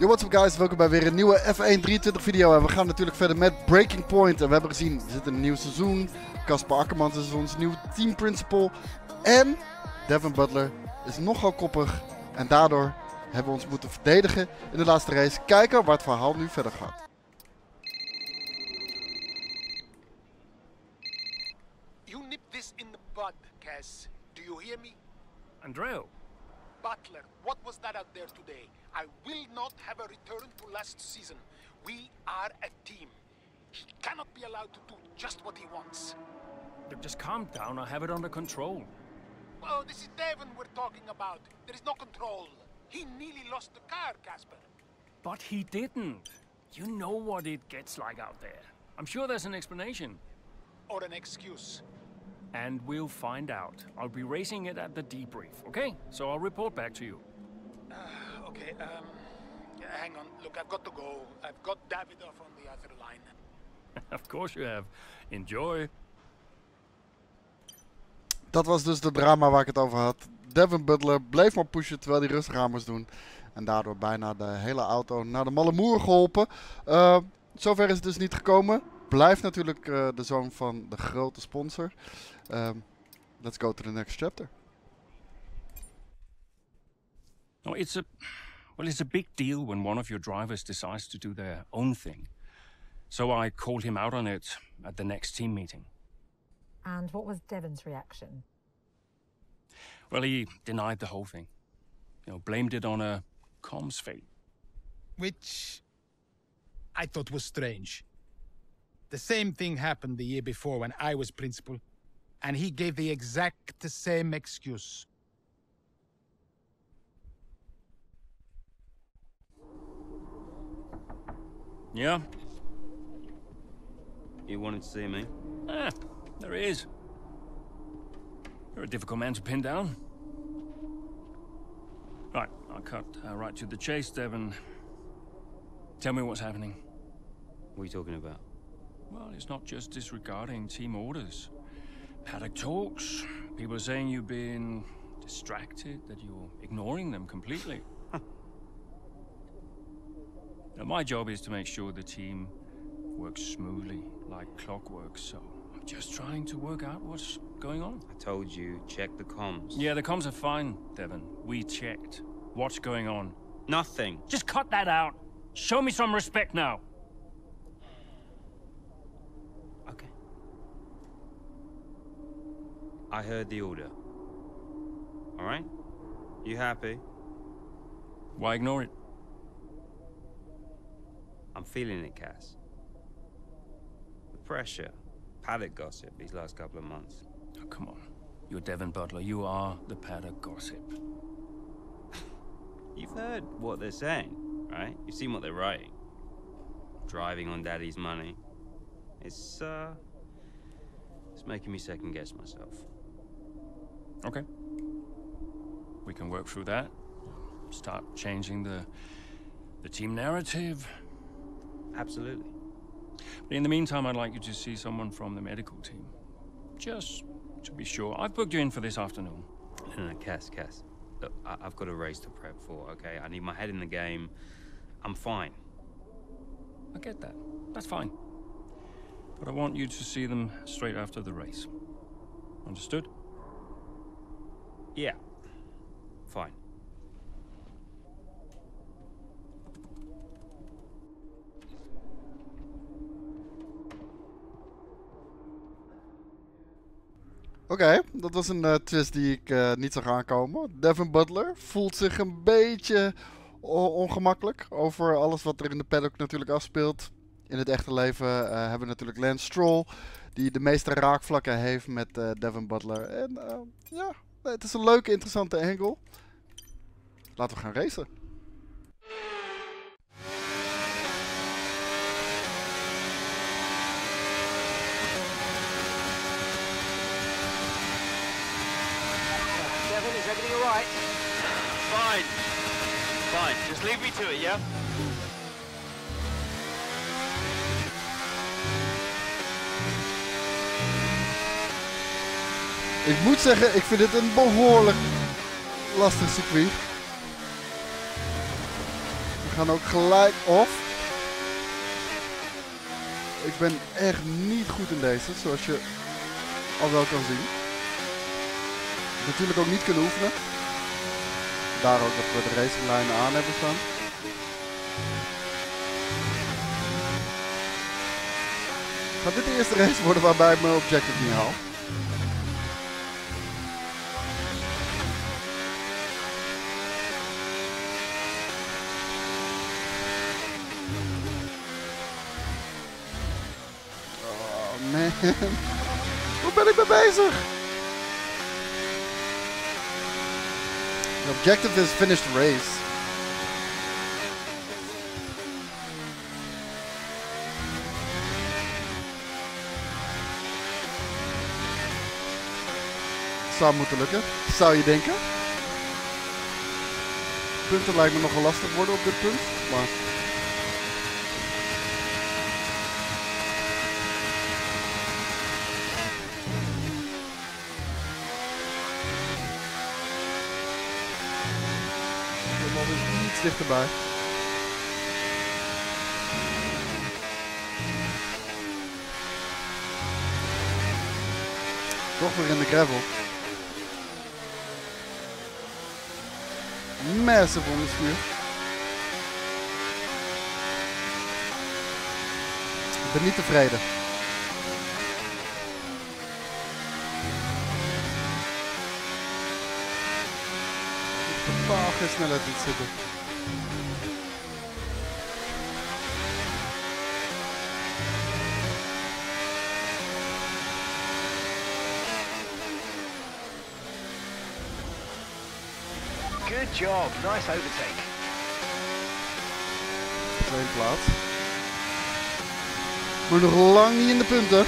Yo, what's up guys? Welkom bij weer een nieuwe F1 23 video. En we gaan natuurlijk verder met Breaking Point. En we hebben gezien, er zit een nieuw seizoen. Kasper Akkermans is ons nieuw team principal. En Devin Butler is nogal koppig. En daardoor hebben we ons moeten verdedigen in de laatste race. Kijken waar het verhaal nu verder gaat. You nip this in the bud, Cass. Do you hear me? Andreo, Butler, what was that out there today? I will not have a return to last season. We are a team. He cannot be allowed to do just what he wants. just calm down. I have it under control. Oh, this is Devon we're talking about. There is no control. He nearly lost the car, Casper. But he didn't. You know what it gets like out there. I'm sure there's an explanation. Or an excuse. And we'll find out. I'll be racing it at the debrief, okay? So I'll report back to you. Okay, um, hang on. Look, I've got to go. I've got Davidoff on the other line. of course you have. Enjoy. Dat was dus de drama waar ik het over had. Devin Butler bleef maar pushen terwijl hij moest doen. En daardoor bijna de hele auto naar de malle moer geholpen. Eh, zover is het dus niet gekomen. Blijft natuurlijk eh, de zoon van de grote sponsor. Ehm, let's go to the next chapter. No, it's a well, it's a big deal when one of your drivers decides to do their own thing. So I called him out on it at the next team meeting. And what was Devon's reaction? Well, he denied the whole thing. You know, blamed it on a comms fail. which I thought was strange. The same thing happened the year before when I was principal, and he gave the exact same excuse. Yeah? You wanted to see me? Ah, there he is. You're a difficult man to pin down. Right, I'll cut uh, right to the chase, Devon. Tell me what's happening. What are you talking about? Well, it's not just disregarding team orders. Paddock talks. People are saying you've been distracted, that you're ignoring them completely. now, my job is to make sure the team works smoothly, like clockwork, so I'm just trying to work out what's going on. I told you, check the comms. Yeah, the comms are fine, Devon. We checked. What's going on? Nothing. Just cut that out. Show me some respect now. Okay. I heard the order. Alright? You happy? Why ignore it? I'm feeling it, Cass. The pressure. Paddock gossip these last couple of months. Oh, come on. You're Devon Butler. You are the paddock gossip. You've heard what they're saying, right? You've seen what they're writing. Driving on daddy's money. It's, uh. It's making me second guess myself. Okay. We can work through that. Start changing the the team narrative. Absolutely. But in the meantime, I'd like you to see someone from the medical team. Just to be sure. I've booked you in for this afternoon. No, no, Cass, Cass. Look, I- I've got a race to prep for, okay? I need my head in the game. I'm fine. I get that. That's fine. But I want you to see them straight after the race. Understood? Yeah. Fine. Oké, dat was een eh, twist die ik eh, niet zag aankomen. Devin Butler voelt zich een beetje ongemakkelijk over alles wat er in de paddock natuurlijk afspeelt. In het echte leven eh, hebben we natuurlijk Lance Stroll, die de meeste raakvlakken heeft met Devin Butler. En eh, ja, het is een leuke, interessante angle. Laten we gaan racen. Devin, is everything all right? Fine. Fine. Just leave me to it, yeah? Ik moet zeggen, ik vind dit een behoorlijk lastig circuit. We gaan ook gelijk off. Ik ben echt niet goed in deze, zoals je al wel kan zien. Natuurlijk ook niet kunnen oefenen. Daar ook dat we de racinglijnen aan hebben staan. Gaat dit de eerste race worden waarbij ik mijn objective niet haal? Waar ben ik mee bezig? The objective is finish the race. Zou moeten lukken, zou je denken. Punten lijkt me nogal lastig worden op dit punt, maar... Ik kom alweer iets dichterbij. Toch weer in de gravel. Massive onderstuur. Ik ben niet tevreden. Geen snelheid in zitten. Good job. Nice overtake. Tweede plaats. Maar nog lang niet in de punten.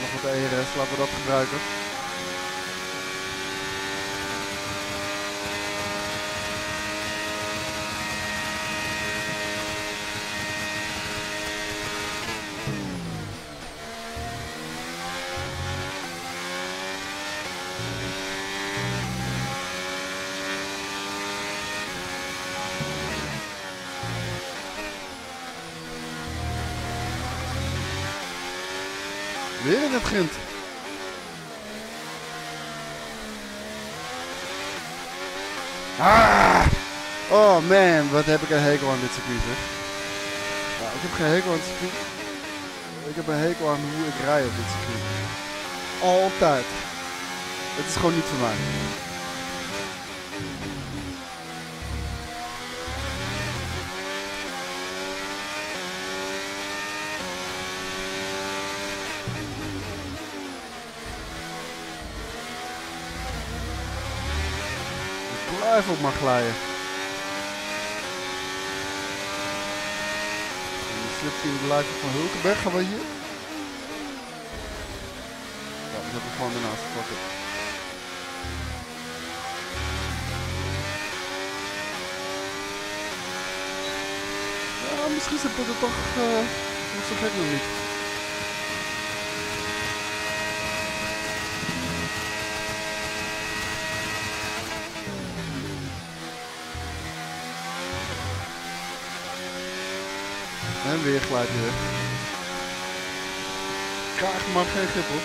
Nog wat ERS, laten we dat gebruiken. Weer in het grind. Ah! Oh man, wat heb ik een hekel aan dit circuit. Ja, ik heb geen hekel aan het circuit. Ik heb een hekel aan hoe ik rij op dit circuit. Altijd. Het is gewoon niet voor mij. Blijf ook maar glijden. En de slipstream blijft van Hulkenberg. Gaan we hier? Ja, dan heb ik gewoon ernaast gepakken. Ja, misschien zit het er toch uh, zo gek nog niet. Weer hij weg. Graag maar geen grip op.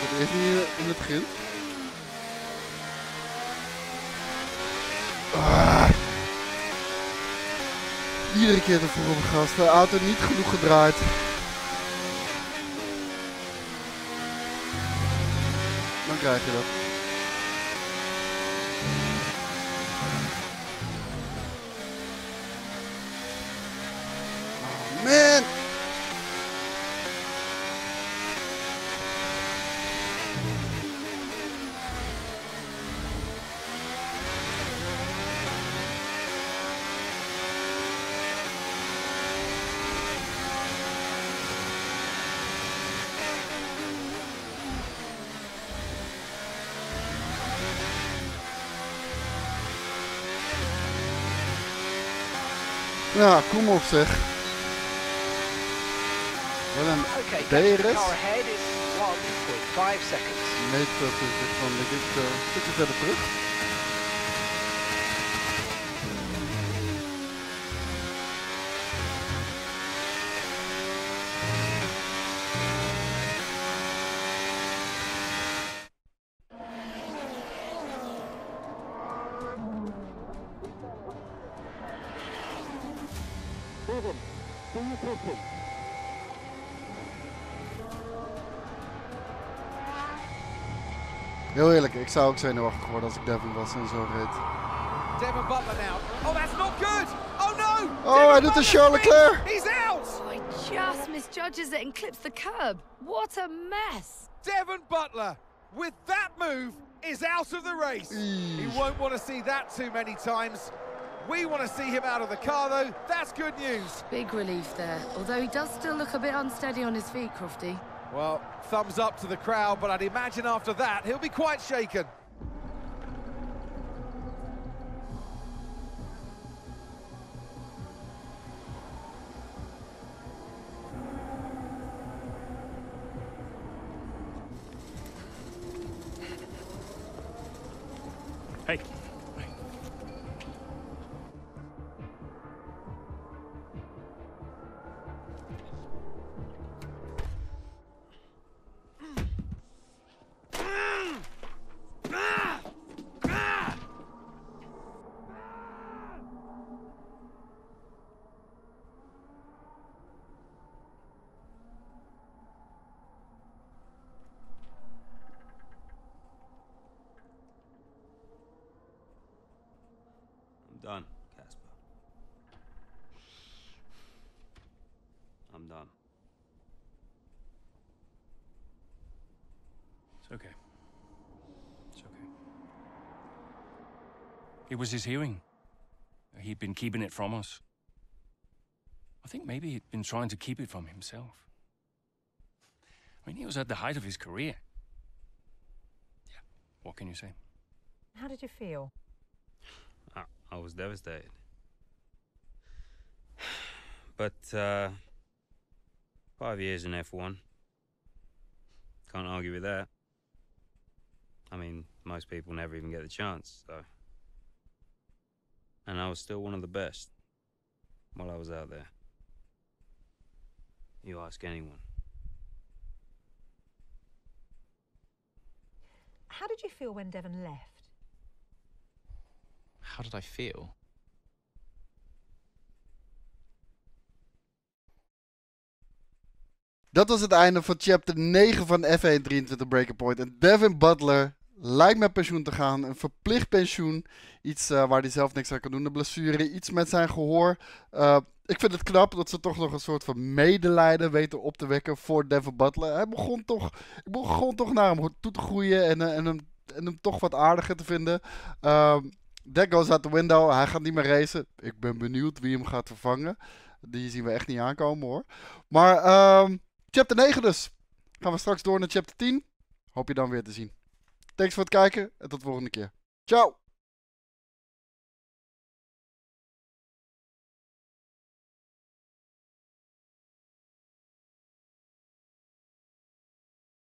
Dat is niet in het begin. Ah. Iedere keer ervoor op gast. De auto niet genoeg gedraaid. Dan krijg je dat. Ja, kom op zeg. Wat een DRS. car ahead is 1.5 seconds. meter tussen van denk ik eh, een stukje verder terug. Heel eerlijk, ik zou ook zenuwachtig worden als ik Devin was en zo reed. Devon Butler now. Oh, that's not good. Oh no! Oh, Devon hij doet de Butler Charles. Leclerc. He's out. Oh, he just misjudges it and clips the curb. What a mess. Devon Butler, with that move, is out of the race. He won't want to see that too many times. We want to see him out of the car, though. That's good news. Big relief there, although he does still look a bit unsteady on his feet, Crofty. Well, thumbs up to the crowd, but I'd imagine after that he'll be quite shaken. Done, Casper. I'm done. It's okay. It's okay. It was his hearing. He'd been keeping it from us. I think maybe he'd been trying to keep it from himself. I mean, he was at the height of his career. Yeah, what can you say? How did you feel? I, was devastated. But, uh, five years in F1. Can't argue with that. I mean, most people never even get the chance, so. And I was still one of the best while I was out there. You ask anyone. How did you feel when Devon left? How did I feel? Dat was het einde van chapter 9 van F1 23 Breaking Point. En Devin Butler lijkt met pensioen te gaan. Een verplicht pensioen. Iets eh, waar hij zelf niks aan kan doen. Een blessure, iets met zijn gehoor. Eh, ik vind het knap dat ze toch nog een soort van medelijden weten op te wekken voor Devin Butler. Hij begon toch, ik begon toch naar hem toe te groeien en, eh, en, hem, en hem toch wat aardiger te vinden. Ehm that goes out the window. Hij gaat niet meer racen. Ik ben benieuwd wie hem gaat vervangen. Die zien we echt niet aankomen hoor. Maar ehm, chapter 9 dus. Gaan we straks door naar chapter 10. Hoop je dan weer te zien. Thanks voor het kijken en tot de volgende keer. Ciao!